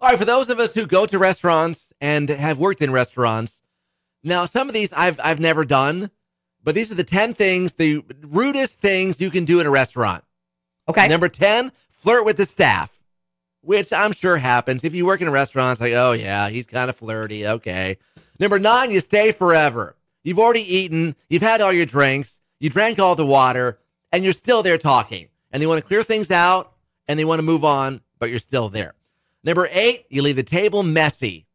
All right, for those of us who go to restaurants and have worked in restaurants, now some of these I've I've never done, but these are the 10 things, the rudest things you can do in a restaurant. Okay. Number 10, flirt with the staff, which I'm sure happens. If you work in a restaurant, it's like, oh, yeah, he's kind of flirty. Okay. Number nine, you stay forever. You've already eaten, you've had all your drinks, you drank all the water, and you're still there talking. And they want to clear things out and they want to move on, but you're still there. Number eight, you leave the table messy.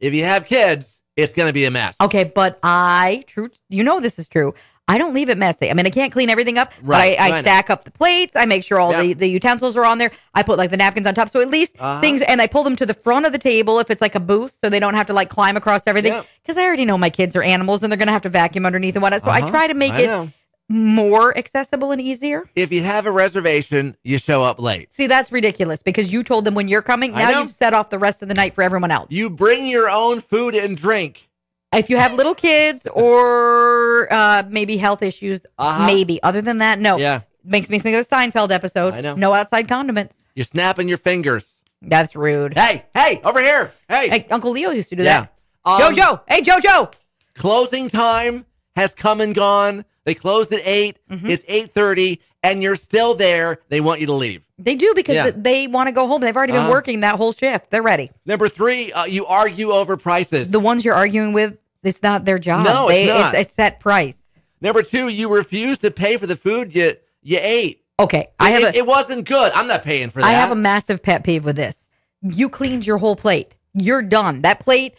If you have kids, it's going to be a mess. Okay, but I true. You know this is true. I don't leave it messy. I mean, I can't clean everything up, Right, but I, I I stack up the plates. I make sure all Yeah. the, the utensils are on there. I put like the napkins on top, so at least Uh-huh. things. And I pull them to the front of the table if it's like a booth, so they don't have to like climb across everything. Because I already know my kids are animals, and they're gonna have to vacuum underneath and whatnot. So I Uh-huh. try to make I it know. More accessible and easier. If you have a reservation, you show up late. See, that's ridiculous because you told them when you're coming. Now you've set off the rest of the night for everyone else. You bring your own food and drink. If you have little kids or uh, maybe health issues, Uh-huh. maybe. Other than that, no. Yeah. Makes me think of the Seinfeld episode. I know. No outside condiments. You're snapping your fingers. That's rude. Hey, hey, over here. Hey. Hey, Uncle Leo used to do Yeah. that. Um, Jojo. Hey, Jojo. Closing time has come and gone. They closed at 8 Mm-hmm. It's eight thirty, and you're still there. They want you to leave. They do because Yeah. they want to go home. They've already been Uh-huh. working that whole shift. They're ready. Number three, uh, you argue over prices. The ones you're arguing with, it's not their job. No, it's not. It's a set price. Number two, you refuse to pay for the food you you ate. Okay, I have it, a it wasn't good. I'm not paying for that. I have a massive pet peeve with this. You cleaned your whole plate. You're done. That plate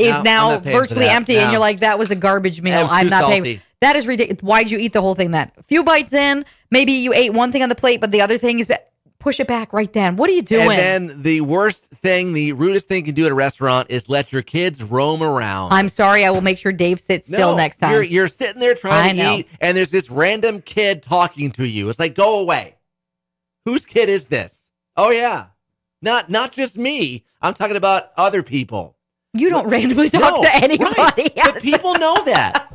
is No, now not paying for virtually that. empty, and you're like, "That was a garbage meal. I'm not salty. paying." That is ridiculous. Why'd you eat the whole thing? Then a few bites in, maybe you ate one thing on the plate, but the other thing is push it back right then. What are you doing? And then the worst thing, the rudest thing you can do at a restaurant is let your kids roam around. I'm sorry. I will make sure Dave sits still No, next time. You're, you're sitting there trying I to know. eat, and there's this random kid talking to you. It's like, go away. Whose kid is this? Oh yeah, not not just me. I'm talking about other people. You don't randomly talk No, to anybody. right. But people know that.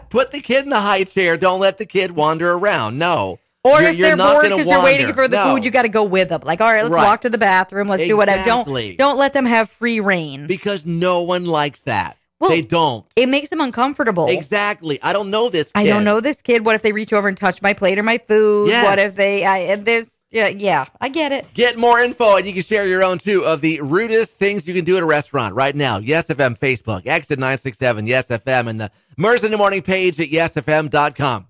Put the kid in the high chair. Don't let the kid wander around. No. Or You're- if you're they're not bored because you're waiting for the No. food, you got to go with them. Like, all right, let's Right. walk to the bathroom. Let's do whatever. Exactly. Don't don't let them have free reign. Because no one likes that. Well, they don't. it makes them uncomfortable. Exactly. I don't know this. I don't know this kid. What if they reach over and touch my plate or my food? Yes. What if they? I, and there's yeah, yeah. I get it. Get more info and you can share your own too of the rudest things you can do at a restaurant right now. Yes FM Facebook, exit 967 Yes FM, and the Mers in the Morning page at yesfm.com.